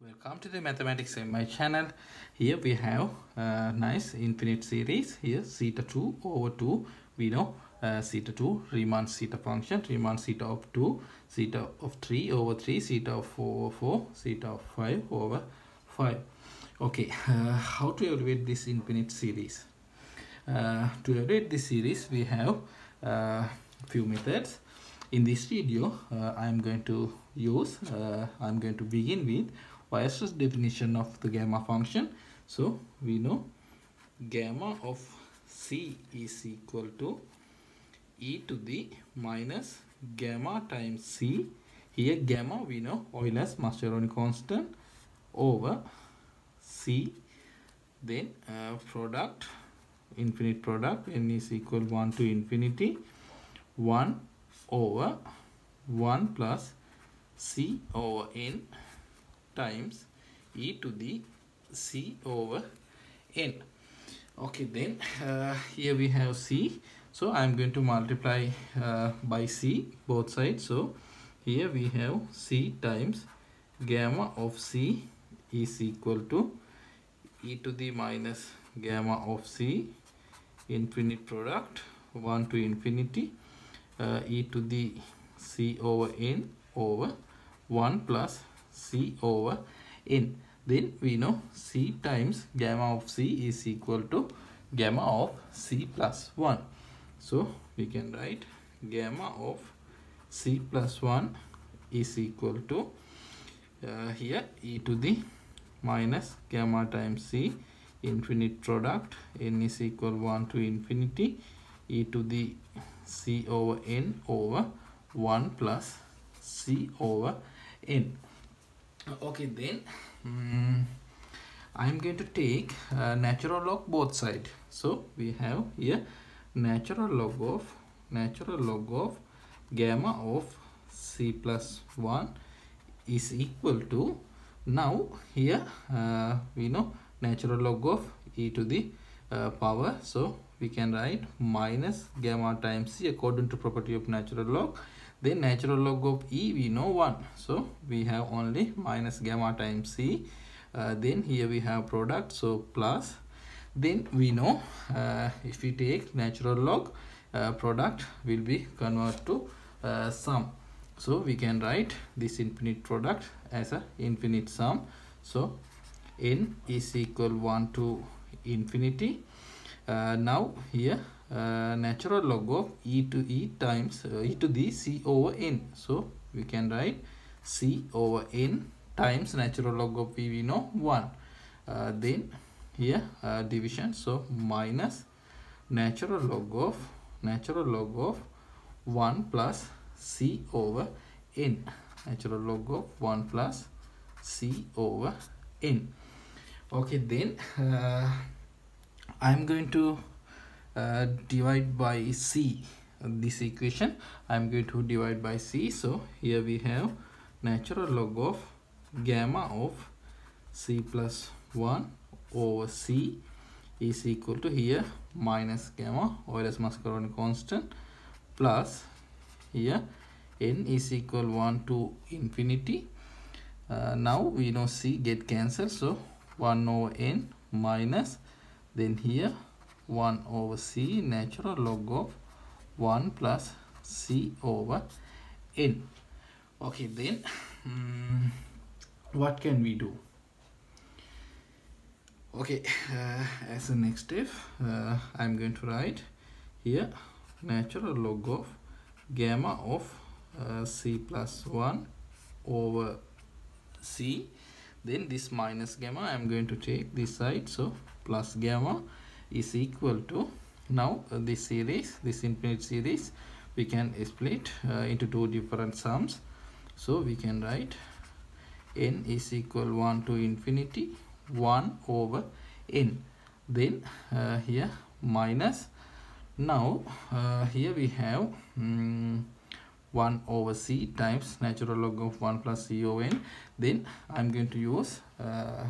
Welcome to the mathematics MI channel. Here we have a nice infinite series. Here zeta 2 over 2. We know uh, zeta 2 Riemann zeta function. Riemann zeta of 2. Zeta of 3 over 3. Zeta of 4 over 4. Zeta of 5 over 5. Okay, uh, how to evaluate this infinite series? Uh, to evaluate this series, we have uh, few methods. In this video, uh, I am going to use, uh, I am going to begin with Weierstrass definition of the gamma function. So we know gamma of c is equal to e to the minus gamma times c. Here gamma we know Euler's Mascheroni constant over c. Then uh, product infinite product n is equal 1 to infinity 1 over 1 plus c over n times e to the c over n. Okay then uh, here we have c. So i'm going to multiply uh, by c both sides. So here we have c times gamma of c is equal to e to the minus gamma of c infinite product 1 to infinity uh, e to the c over n over 1 plus c over n. Then we know c times gamma of c is equal to gamma of c plus 1 so we can write gamma of c plus 1 is equal to uh, here e to the minus gamma times c infinite product. N is equal 1 to infinity. E to the c over n over 1 plus c over n okay then. Um, i'm going to take uh, natural log both side. So we have here natural log of natural log of gamma of c plus 1 is equal to now here uh, we know natural log of e to the uh, power. So we can write minus gamma times c according to property of natural log then natural log of e we know 1 so we have only minus gamma times c uh, then here we have product so plus. Then we know uh, if we take natural log uh, product will be convert to uh, sum. So we can write this infinite product as a infinite sum. So n is equal 1 to infinity. Uh, now here uh, natural log of e to e times uh, e to the c over n. So we can write c over n times natural log of e we know 1 uh, then here uh, division. So minus natural log of natural log of 1 plus c over n. Natural log of 1 plus c over n. Okay then uh, i'm going to uh, divide by c. This equation i'm going to divide by c. So here we have natural log of gamma of c plus 1 over c is equal to here minus gamma Euler's Mascheroni constant plus here n is equal 1 to infinity. Uh, now we know c get cancelled so 1 over n minus then here 1 over c natural log of 1 plus c over n. Okay then um, what can we do? Okay uh, as a next step uh, i'm going to write here natural log of gamma of uh, c plus 1 over c. Then this minus gamma i'm going to take this side so plus gamma is equal to now uh, this series this infinite series we can split uh, into two different sums. So we can write n is equal 1 to infinity 1 over n. Then uh, here minus. Now uh, here we have um, 1 over c times natural log of 1 plus c over n. Then i'm going to use uh,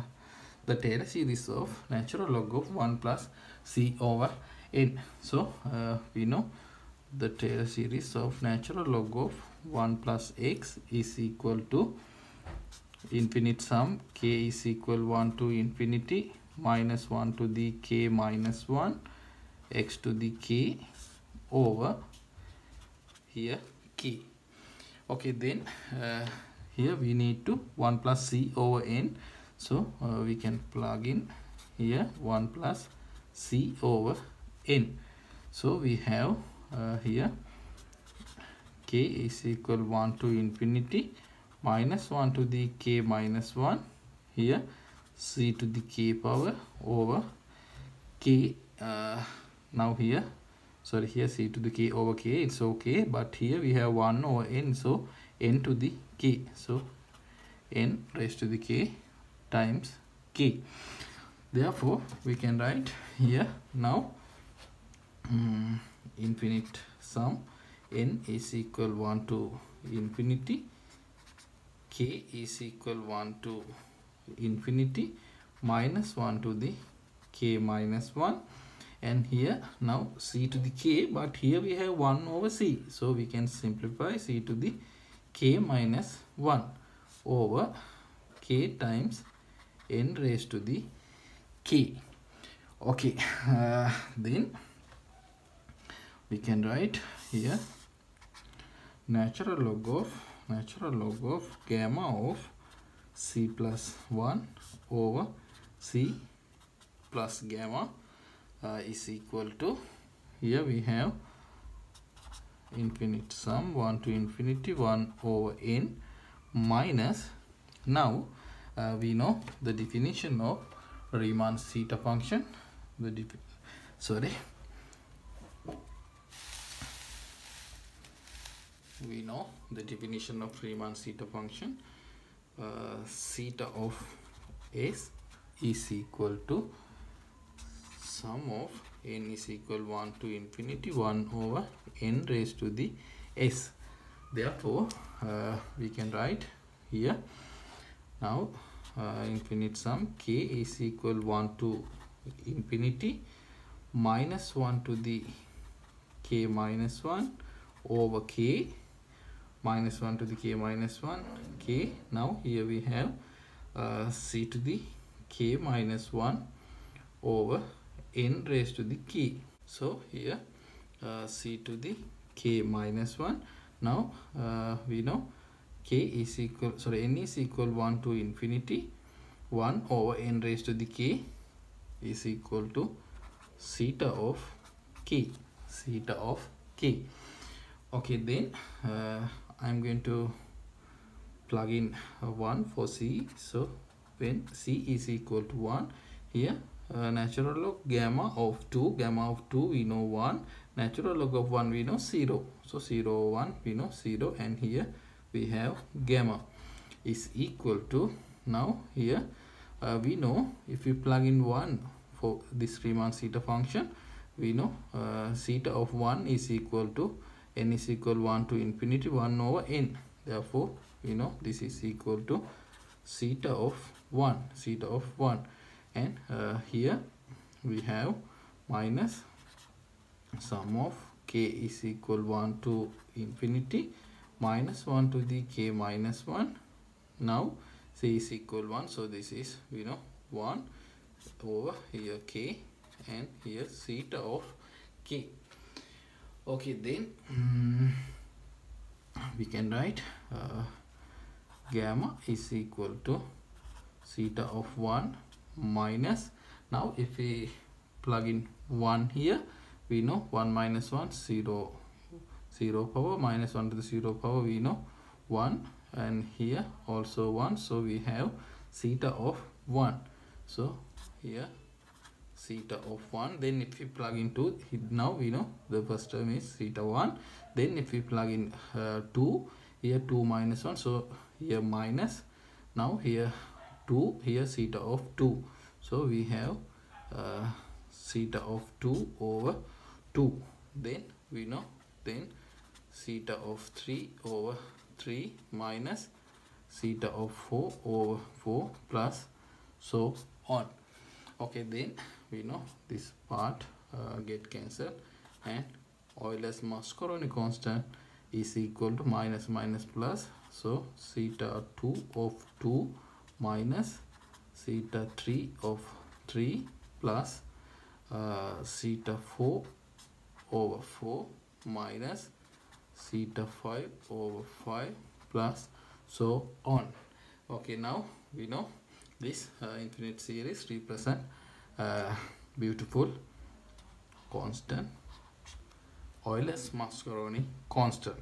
the Taylor series of natural log of 1 plus c over n. So uh, we know the Taylor series of natural log of 1 plus x is equal to infinite sum k is equal 1 to infinity minus 1 to the k minus 1 x to the k over here k. Okay then uh, here we need to 1 plus c over n so uh, we can plug in here 1 plus c over n. So we have uh, here k is equal 1 to infinity minus 1 to the k minus 1 here c to the k power over k uh, now here. Sorry here c to the k over k it's okay. But here we have 1 over n so n to the k. So n raised to the k times k. Therefore we can write here now um, infinite sum n is equal 1 to infinity k is equal 1 to infinity minus 1 to the k minus 1 and here now c to the k but here we have 1 over c. So we can simplify c to the k minus 1 over k times n raised to the k. Okay uh, then we can write here natural log of natural log of gamma of c plus 1 over c plus gamma uh, is equal to here we have infinite sum 1 to infinity 1 over n minus now uh, we know the definition of Riemann zeta function. The sorry. We know the definition of Riemann zeta function. Uh, zeta of s is equal to sum of n is equal 1 to infinity 1 over n raised to the s. Therefore uh, we can write here. Now uh, infinite sum k is equal 1 to infinity minus 1 to the k minus 1 over k minus 1 to the k minus 1 k. Now here we have uh, c to the k minus 1 over n raised to the k. So here uh, c to the k minus 1 now uh, we know k is equal sorry n is equal 1 to infinity 1 over n raised to the k is equal to zeta of k zeta of k. Okay then uh, i'm going to plug in 1 for c. So when c is equal to 1 here uh, natural log gamma of 2 gamma of 2 we know 1 natural log of 1 we know 0 so 0 1 we know 0 and here we have gamma is equal to now here uh, we know if we plug in 1 for this Riemann zeta function we know uh, of 1 is equal to n is equal 1 to infinity 1 over n. Therefore we know this is equal to zeta of 1 zeta of 1 and uh, here we have minus sum of k is equal 1 to infinity minus 1 to the k minus 1 now c is equal 1 so this is you know 1 over here k and here zeta of k. Okay then um, we can write uh, gamma is equal to zeta of 1 minus now if we plug in 1 here we know 1 minus 1 0 0 power minus 1 to the 0 power we know 1 and here also 1 so we have zeta of 1 so here zeta of 1 then if we plug into now we know the first term is zeta 1 then if we plug in uh, 2 here 2 minus 1 so here minus. Now here 2 here zeta of 2 so we have uh, zeta of 2 over 2 then we know then zeta of 3 over 3 minus zeta of 4 over 4 plus so on. Okay then we know this part uh, get cancelled. And Euler's Mascheroni constant is equal to minus minus plus so zeta 2 of 2 minus zeta 3 of 3 plus uh, zeta 4 over 4 minus zeta 5 over 5 plus so on. Okay now we know this uh, infinite series represent uh, beautiful constant Euler's Mascheroni constant